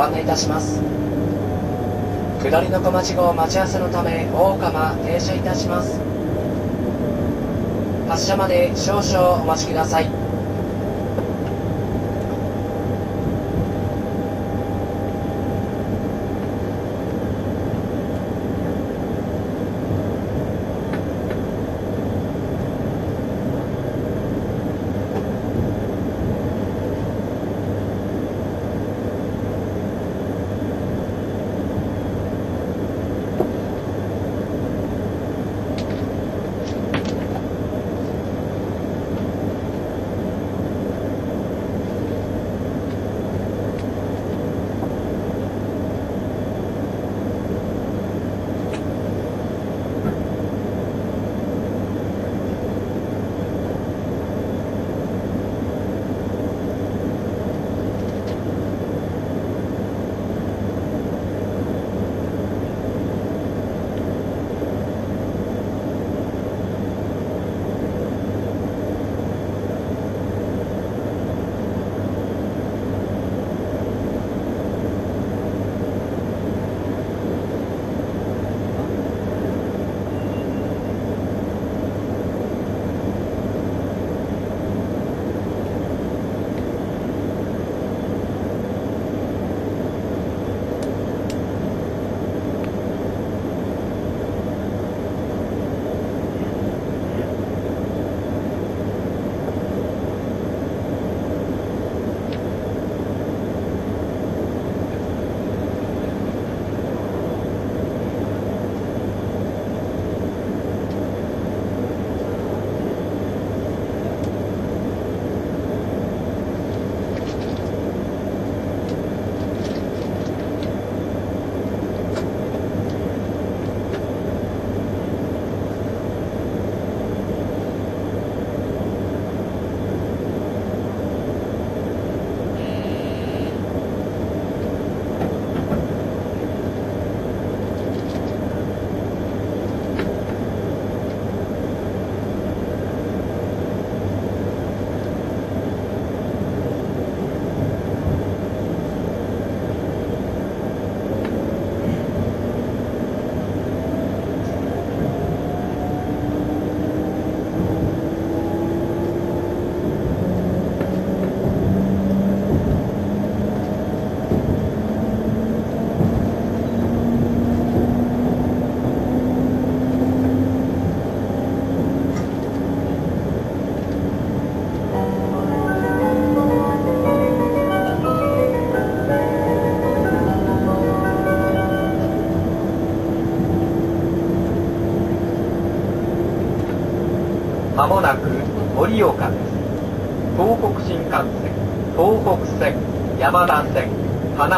ご案内いたします。下りの小町号待ち合わせのため大釜停車いたします。発車まで少々お待ちください。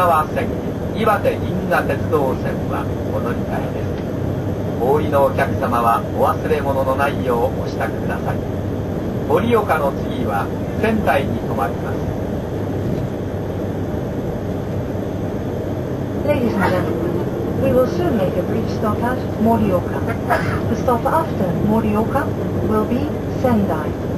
花輪線岩手銀河鉄道線はお乗り換えですお降りのお客様はお忘れ物のないようお支度ください盛岡の次は仙台に停まります Ladies and gentlemen, we will soon make a brief stop at Morioka. The stop after Morioka will be Sendai.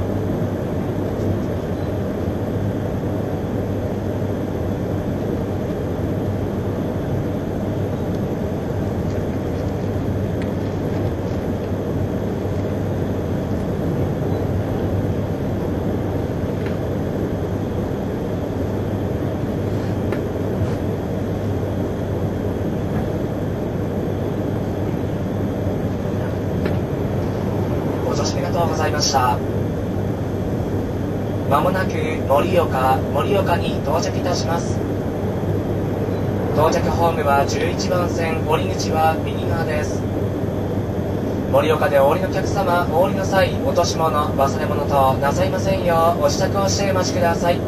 とうございました。まもなく盛岡盛岡に到着いたします。到着ホームは11番線降り口は右側です。盛岡でお降りのお客様お降りの際落とし物忘れ物となさいませんようお支度をしてお待ちください。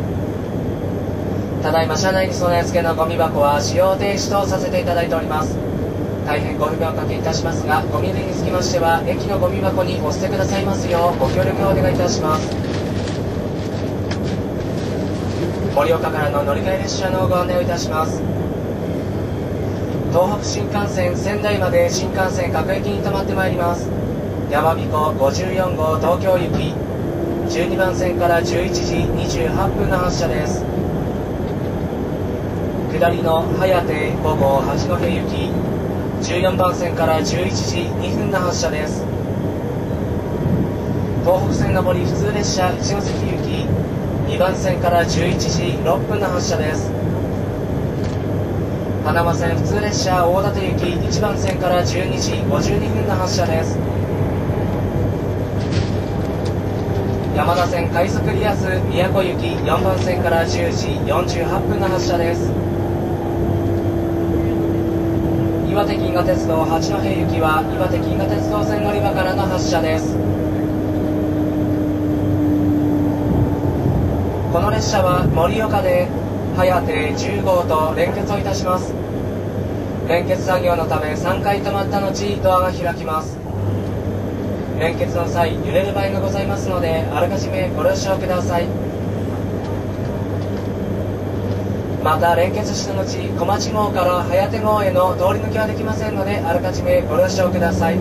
ただいま車内に備え付けのゴミ箱は使用停止とさせていただいております。大変ご不便をおかけいたしますがゴミ類につきましては駅のゴミ箱にお捨てくださいますようご協力をお願いいたします。盛岡からの乗り換え列車のご案内をいたします。東北新幹線仙台まで新幹線各駅に停まってまいります。山彦54号東京行き12番線から11時28分の発車です。下りの早手午後八戸行き14番線から11時2分の発車です。東北線上り普通列車一ノ関行き2番線から11時6分の発車です。花間線普通列車大館行き1番線から12時52分の発車です。山田線快速リアス宮古行き4番線から10時48分の発車です。岩手銀河鉄道八戸行きは岩手銀河鉄道線乗り場からの発車です。この列車は盛岡で早手10号と連結をいたします。連結作業のため3回止まった後ドアが開きます。連結の際揺れる場合がございますのであらかじめご了承ください。また連結した後小町号から早手号への通り抜けはできませんのであらかじめご了承ください。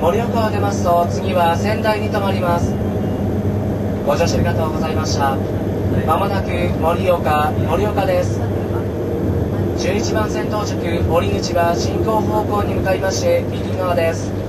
盛岡を出ますと次は仙台に停まります。ご乗車ありがとうございました。まもなく盛岡盛岡です。11番線到着降り口は進行方向に向かいまして右側です。